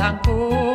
ทางคู่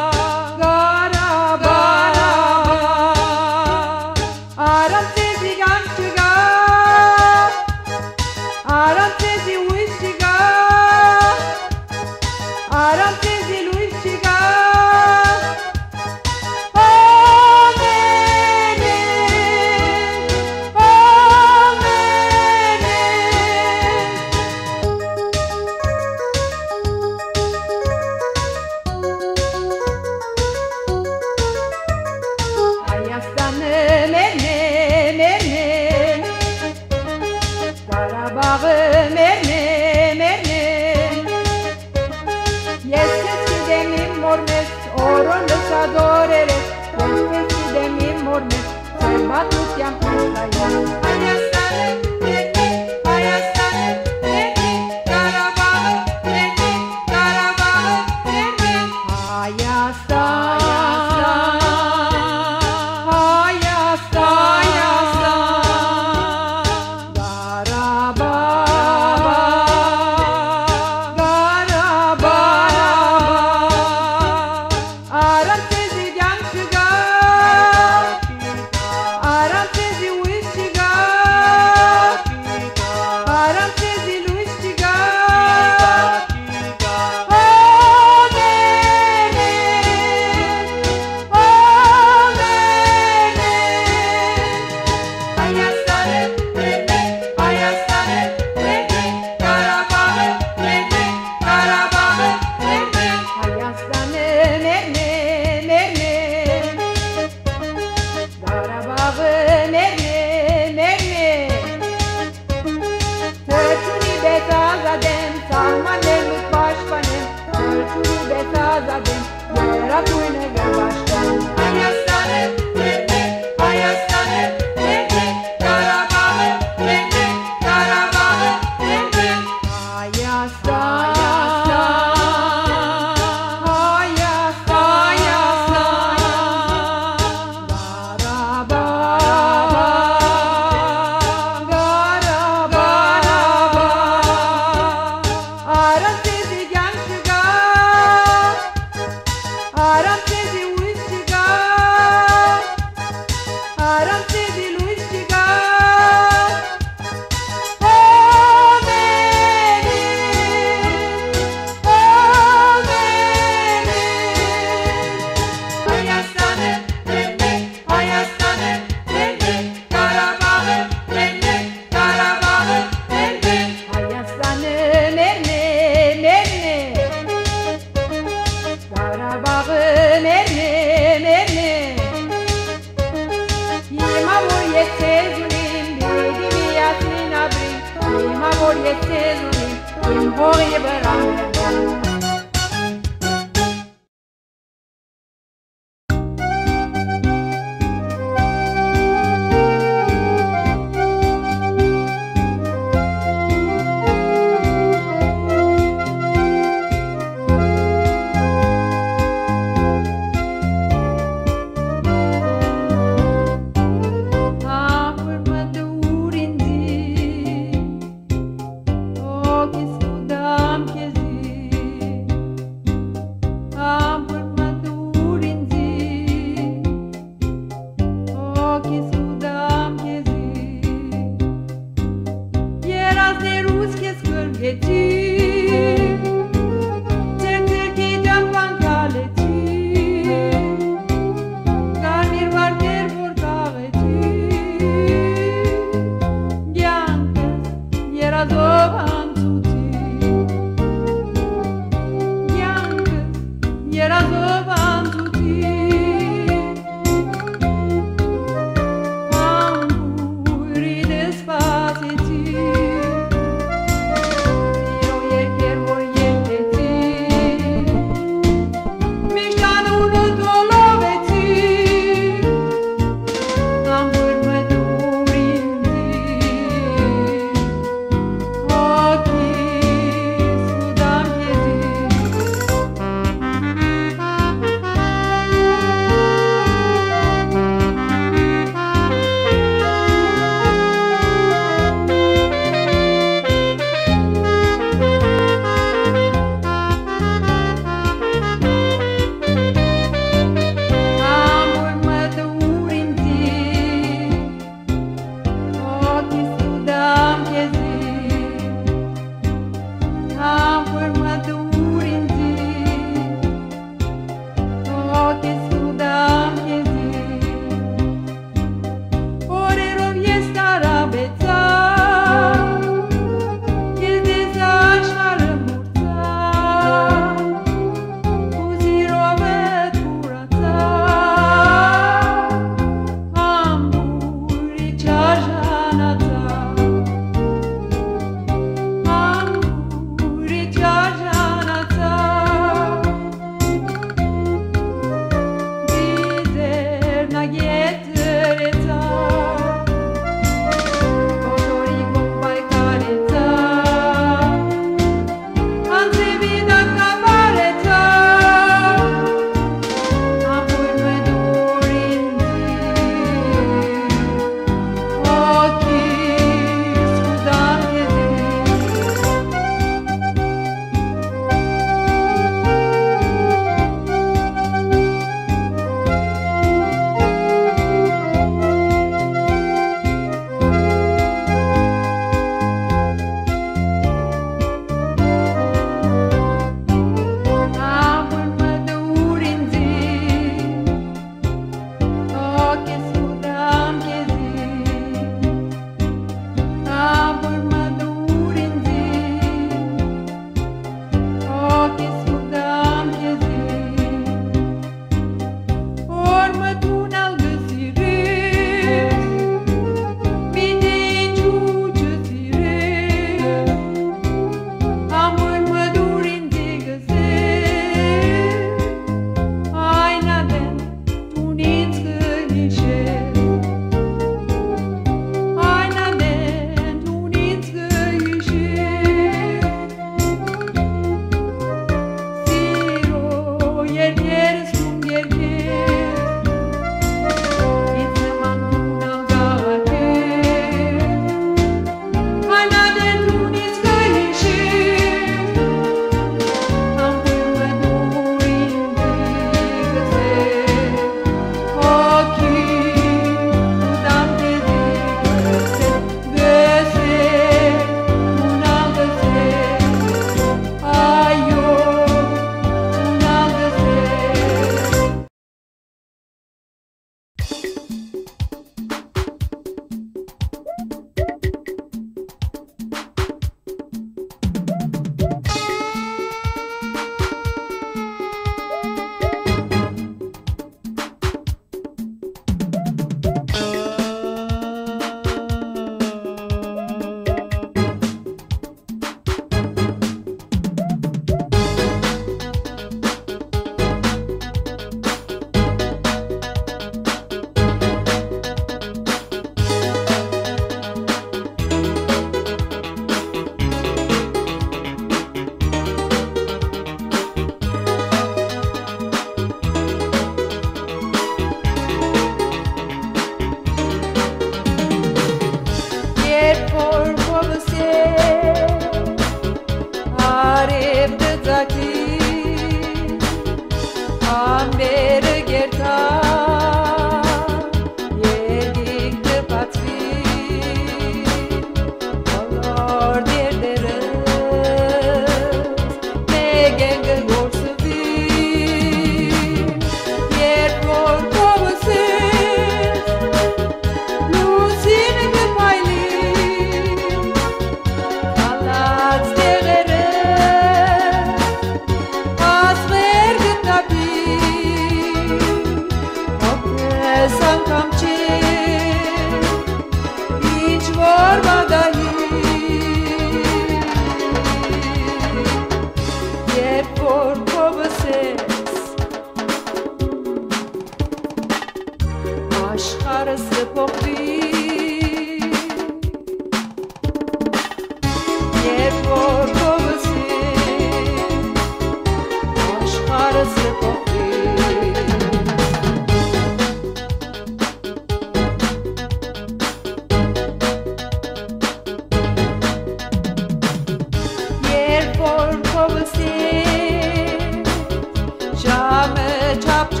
top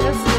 gotta